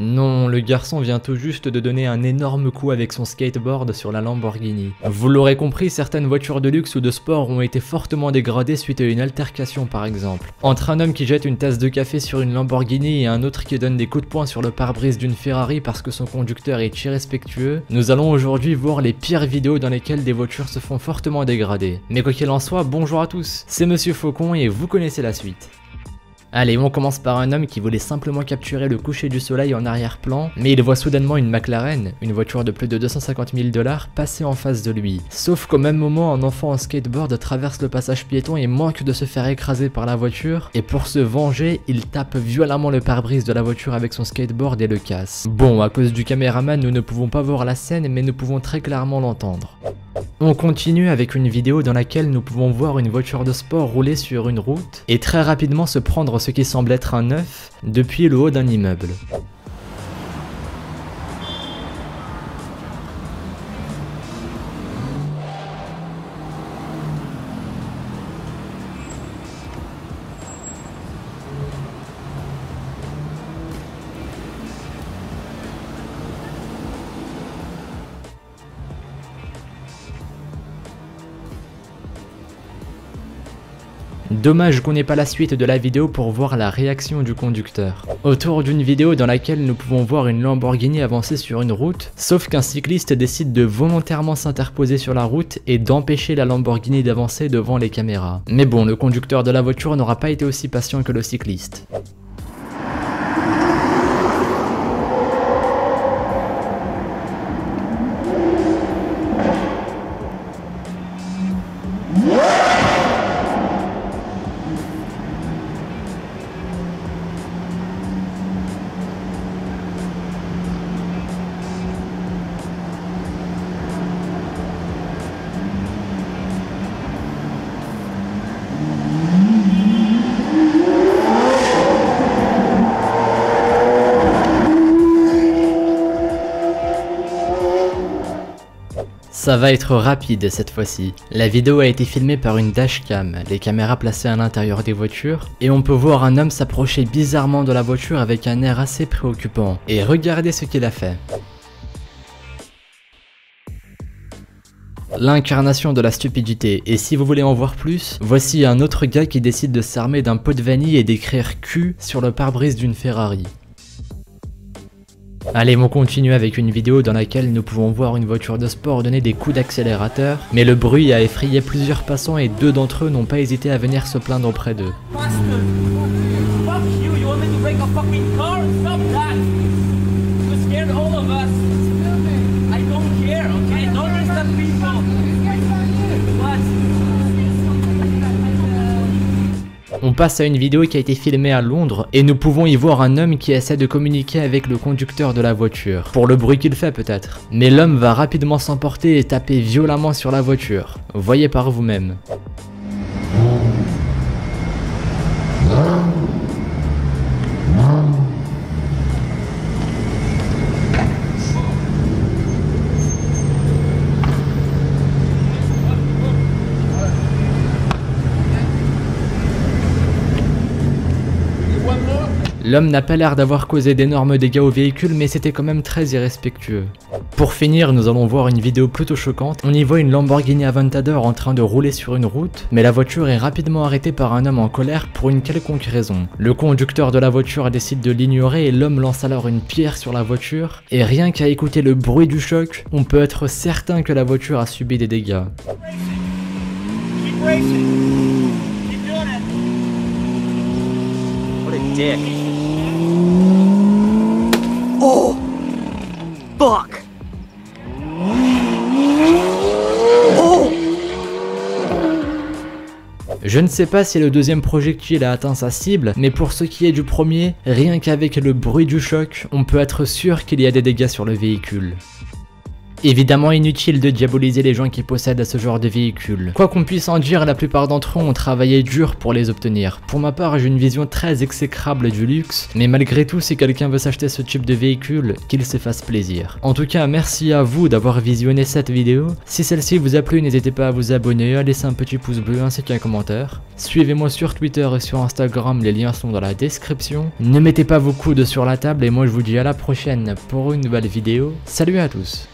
Non, le garçon vient tout juste de donner un énorme coup avec son skateboard sur la Lamborghini. Vous l'aurez compris, certaines voitures de luxe ou de sport ont été fortement dégradées suite à une altercation par exemple. Entre un homme qui jette une tasse de café sur une Lamborghini et un autre qui donne des coups de poing sur le pare-brise d'une Ferrari parce que son conducteur est irrespectueux, nous allons aujourd'hui voir les pires vidéos dans lesquelles des voitures se font fortement dégrader. Mais quoi qu'il en soit, bonjour à tous, c'est Monsieur Faucon et vous connaissez la suite. Allez, on commence par un homme qui voulait simplement capturer le coucher du soleil en arrière-plan, mais il voit soudainement une McLaren, une voiture de plus de 250 000 dollars, passer en face de lui. Sauf qu'au même moment, un enfant en skateboard traverse le passage piéton et manque de se faire écraser par la voiture, et pour se venger, il tape violemment le pare-brise de la voiture avec son skateboard et le casse. Bon, à cause du caméraman, nous ne pouvons pas voir la scène, mais nous pouvons très clairement l'entendre. On continue avec une vidéo dans laquelle nous pouvons voir une voiture de sport rouler sur une route et très rapidement se prendre ce qui semble être un œuf depuis le haut d'un immeuble. Dommage qu'on n'ait pas la suite de la vidéo pour voir la réaction du conducteur. Autour d'une vidéo dans laquelle nous pouvons voir une Lamborghini avancer sur une route, sauf qu'un cycliste décide de volontairement s'interposer sur la route et d'empêcher la Lamborghini d'avancer devant les caméras. Mais bon, le conducteur de la voiture n'aura pas été aussi patient que le cycliste. Ça va être rapide cette fois-ci. La vidéo a été filmée par une dashcam, les caméras placées à l'intérieur des voitures, et on peut voir un homme s'approcher bizarrement de la voiture avec un air assez préoccupant. Et regardez ce qu'il a fait. L'incarnation de la stupidité, et si vous voulez en voir plus, voici un autre gars qui décide de s'armer d'un pot de vanille et d'écrire Q sur le pare-brise d'une Ferrari. Allez, on continue avec une vidéo dans laquelle nous pouvons voir une voiture de sport donner des coups d'accélérateur, mais le bruit a effrayé plusieurs passants et deux d'entre eux n'ont pas hésité à venir se plaindre auprès d'eux. Passe à une vidéo qui a été filmée à Londres et nous pouvons y voir un homme qui essaie de communiquer avec le conducteur de la voiture, pour le bruit qu'il fait peut-être. Mais l'homme va rapidement s'emporter et taper violemment sur la voiture. Voyez par vous-même. L'homme n'a pas l'air d'avoir causé d'énormes dégâts au véhicule mais c'était quand même très irrespectueux. Pour finir, nous allons voir une vidéo plutôt choquante. On y voit une Lamborghini Aventador en train de rouler sur une route, mais la voiture est rapidement arrêtée par un homme en colère pour une quelconque raison. Le conducteur de la voiture décide de l'ignorer et l'homme lance alors une pierre sur la voiture, et rien qu'à écouter le bruit du choc, on peut être certain que la voiture a subi des dégâts. Je ne sais pas si le deuxième projectile a atteint sa cible, mais pour ce qui est du premier, rien qu'avec le bruit du choc, on peut être sûr qu'il y a des dégâts sur le véhicule. Évidemment inutile de diaboliser les gens qui possèdent ce genre de véhicule. Quoi qu'on puisse en dire, la plupart d'entre eux ont travaillé dur pour les obtenir. Pour ma part, j'ai une vision très exécrable du luxe, mais malgré tout, si quelqu'un veut s'acheter ce type de véhicule, qu'il se fasse plaisir. En tout cas, merci à vous d'avoir visionné cette vidéo. Si celle-ci vous a plu, n'hésitez pas à vous abonner, à laisser un petit pouce bleu ainsi qu'un commentaire. Suivez-moi sur Twitter et sur Instagram, les liens sont dans la description. Ne mettez pas vos coudes sur la table et moi je vous dis à la prochaine pour une nouvelle vidéo. Salut à tous